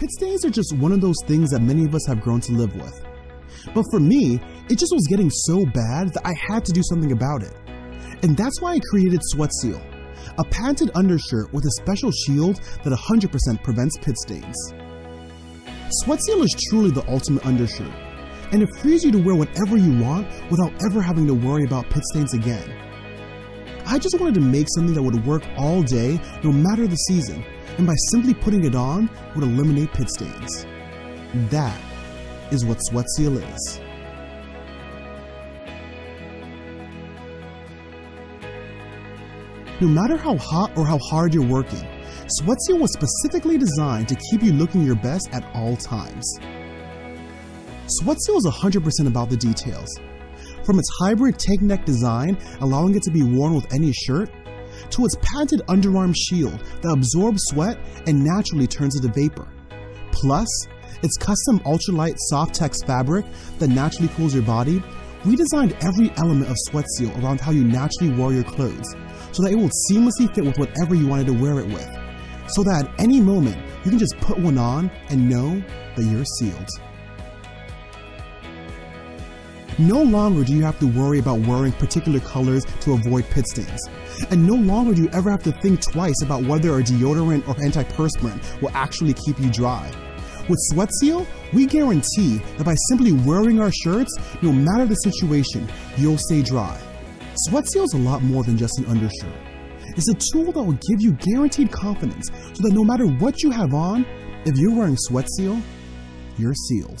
pit stains are just one of those things that many of us have grown to live with. But for me, it just was getting so bad that I had to do something about it. And that's why I created Sweat Seal, a patented undershirt with a special shield that 100% prevents pit stains. Sweat Seal is truly the ultimate undershirt, and it frees you to wear whatever you want without ever having to worry about pit stains again. I just wanted to make something that would work all day, no matter the season, and by simply putting it on, would eliminate pit stains. That is what Sweat Seal is. No matter how hot or how hard you're working, Sweat Seal was specifically designed to keep you looking your best at all times. Sweat Seal is 100% about the details. From its hybrid tank neck design, allowing it to be worn with any shirt, to its patented underarm shield that absorbs sweat and naturally turns it into vapor. Plus, its custom ultralight Softex fabric that naturally cools your body, we designed every element of Sweat Seal around how you naturally wear your clothes, so that it will seamlessly fit with whatever you wanted to wear it with. So that at any moment, you can just put one on and know that you're sealed. No longer do you have to worry about wearing particular colors to avoid pit stains. And no longer do you ever have to think twice about whether a deodorant or antiperspirant will actually keep you dry. With Sweat Seal, we guarantee that by simply wearing our shirts, no matter the situation, you'll stay dry. Sweat Seal is a lot more than just an undershirt. It's a tool that will give you guaranteed confidence so that no matter what you have on, if you're wearing Sweat Seal, you're sealed.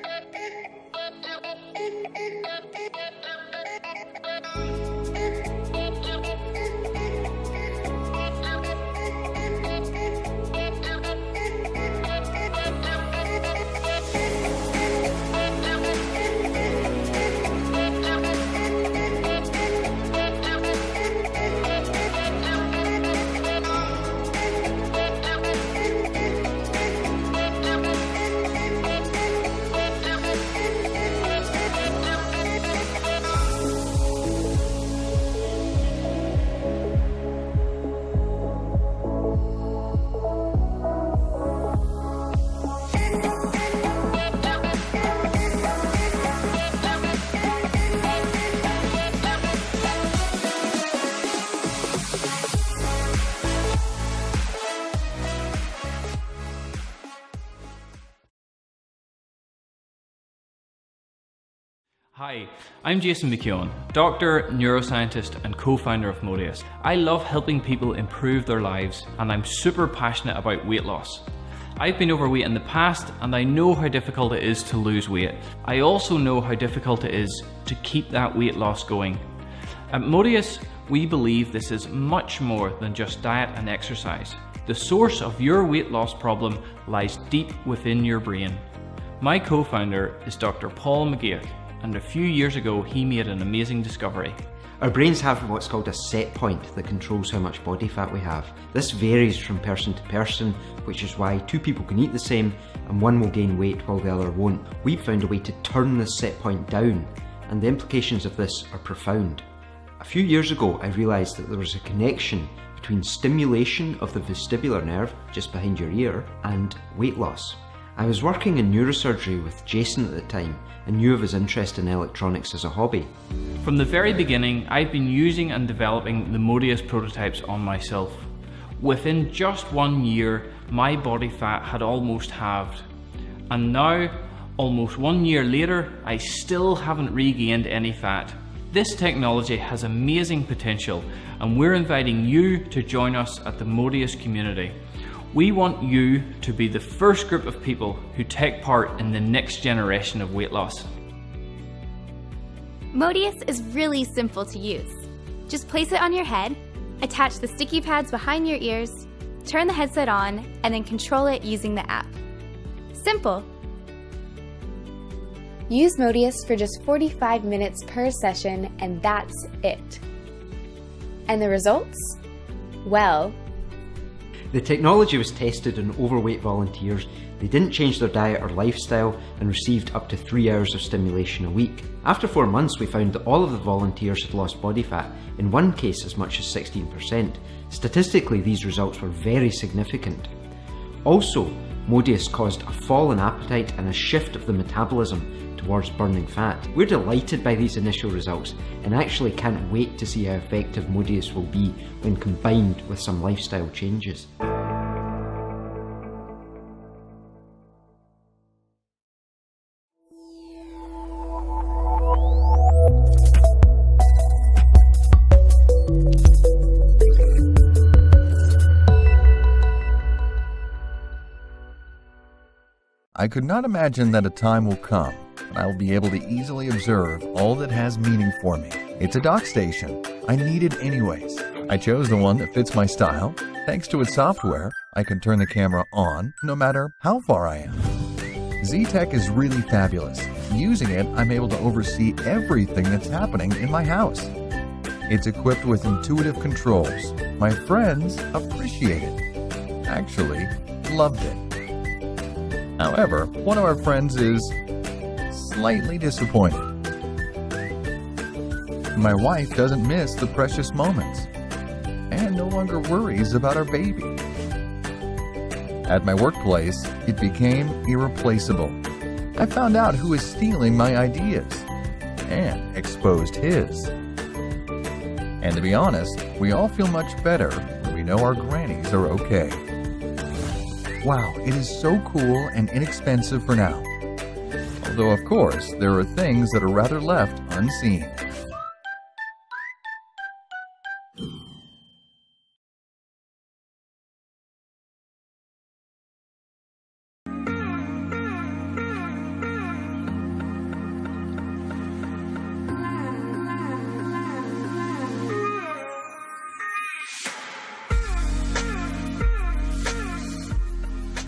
Hi, I'm Jason McKeown, doctor, neuroscientist, and co founder of Modius. I love helping people improve their lives, and I'm super passionate about weight loss. I've been overweight in the past, and I know how difficult it is to lose weight. I also know how difficult it is to keep that weight loss going. At Modius, we believe this is much more than just diet and exercise. The source of your weight loss problem lies deep within your brain. My co founder is Dr. Paul McGeoch and a few years ago he made an amazing discovery. Our brains have what's called a set point that controls how much body fat we have. This varies from person to person, which is why two people can eat the same and one will gain weight while the other won't. We've found a way to turn this set point down, and the implications of this are profound. A few years ago, I realised that there was a connection between stimulation of the vestibular nerve, just behind your ear, and weight loss. I was working in neurosurgery with Jason at the time and knew of his interest in electronics as a hobby. From the very beginning, I've been using and developing the Modius prototypes on myself. Within just one year, my body fat had almost halved. And now, almost one year later, I still haven't regained any fat. This technology has amazing potential and we're inviting you to join us at the Modius community. We want you to be the first group of people who take part in the next generation of weight loss. Modius is really simple to use. Just place it on your head, attach the sticky pads behind your ears, turn the headset on, and then control it using the app. Simple. Use Modius for just 45 minutes per session, and that's it. And the results? Well, The technology was tested on overweight volunteers. They didn't change their diet or lifestyle and received up to three hours of stimulation a week. After four months, we found that all of the volunteers had lost body fat, in one case as much as 16%. Statistically, these results were very significant. Also, Modius caused a fall in appetite and a shift of the metabolism towards burning fat. We're delighted by these initial results and actually can't wait to see how effective Modius will be when combined with some lifestyle changes. I could not imagine that a time will come I will be able to easily observe all that has meaning for me. It's a dock station. I need it anyways. I chose the one that fits my style. Thanks to its software, I can turn the camera on no matter how far I am. Z-Tech is really fabulous. Using it, I'm able to oversee everything that's happening in my house. It's equipped with intuitive controls. My friends appreciate it. Actually, loved it. However, one of our friends is slightly disappointed. My wife doesn't miss the precious moments and no longer worries about our baby. At my workplace, it became irreplaceable. I found out who is stealing my ideas and exposed his. And to be honest, we all feel much better when we know our grannies are okay. Wow, it is so cool and inexpensive for now. Although, of course, there are things that are rather left unseen.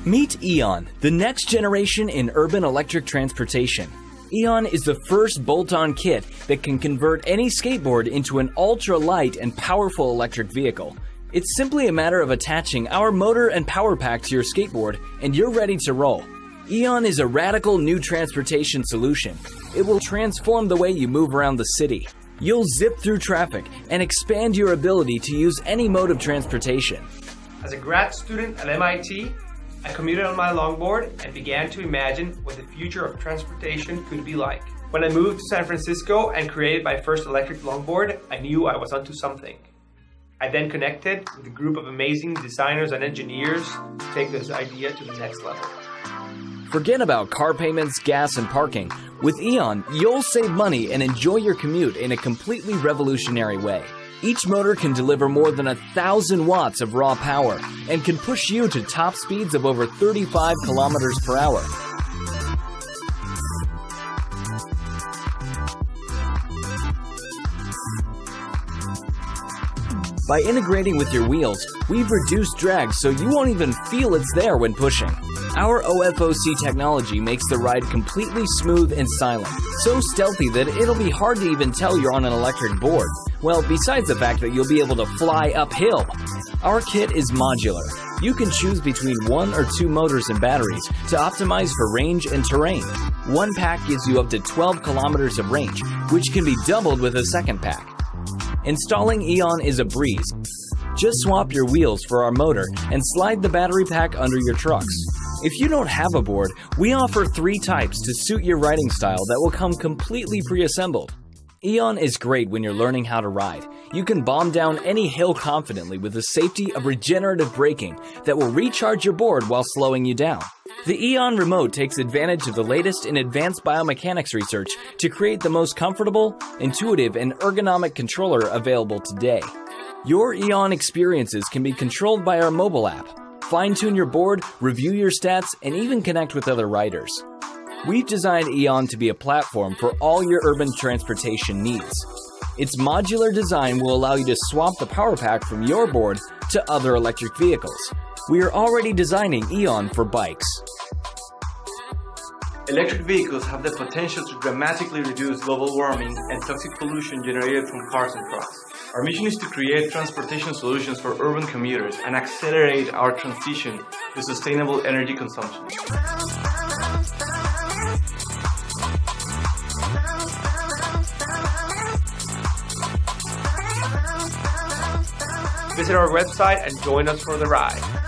Meet Eon, the next generation in urban electric transportation. Eon is the first bolt-on kit that can convert any skateboard into an ultra-light and powerful electric vehicle. It's simply a matter of attaching our motor and power pack to your skateboard and you're ready to roll. Eon is a radical new transportation solution. It will transform the way you move around the city. You'll zip through traffic and expand your ability to use any mode of transportation. As a grad student at MIT, I commuted on my longboard and began to imagine what the future of transportation could be like. When I moved to San Francisco and created my first electric longboard, I knew I was onto something. I then connected with a group of amazing designers and engineers to take this idea to the next level. Forget about car payments, gas, and parking. With Eon, you'll save money and enjoy your commute in a completely revolutionary way. Each motor can deliver more than a thousand watts of raw power and can push you to top speeds of over 35 kilometers per hour. By integrating with your wheels, we've reduced drag so you won't even feel it's there when pushing. Our OFOC technology makes the ride completely smooth and silent, so stealthy that it'll be hard to even tell you're on an electric board. Well, besides the fact that you'll be able to fly uphill. Our kit is modular. You can choose between one or two motors and batteries to optimize for range and terrain. One pack gives you up to 12 kilometers of range, which can be doubled with a second pack. Installing Eon is a breeze. Just swap your wheels for our motor and slide the battery pack under your trucks. If you don't have a board, we offer three types to suit your riding style that will come completely pre-assembled. Eon is great when you're learning how to ride. You can bomb down any hill confidently with the safety of regenerative braking that will recharge your board while slowing you down. The Eon remote takes advantage of the latest in advanced biomechanics research to create the most comfortable, intuitive, and ergonomic controller available today. Your Eon experiences can be controlled by our mobile app. Fine tune your board, review your stats, and even connect with other riders. We've designed Eon to be a platform for all your urban transportation needs. Its modular design will allow you to swap the power pack from your board to other electric vehicles. We are already designing Eon for bikes. Electric vehicles have the potential to dramatically reduce global warming and toxic pollution generated from cars and trucks. Our mission is to create transportation solutions for urban commuters and accelerate our transition to sustainable energy consumption. Visit our website and join us for the ride.